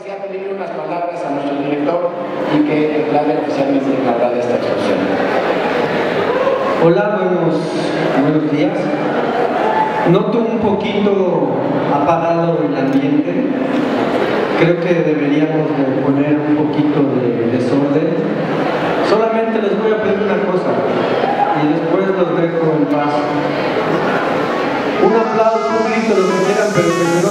quisiera pedirle unas palabras a nuestro director y que declare oficialmente declarada esta exposición. Hola, buenos, buenos días. Noto un poquito apagado el ambiente. Creo que deberíamos de poner un poquito de desorden. Solamente les voy a pedir una cosa y después los dejo en paz. Un aplauso, un grito, lo que quieran, pero que se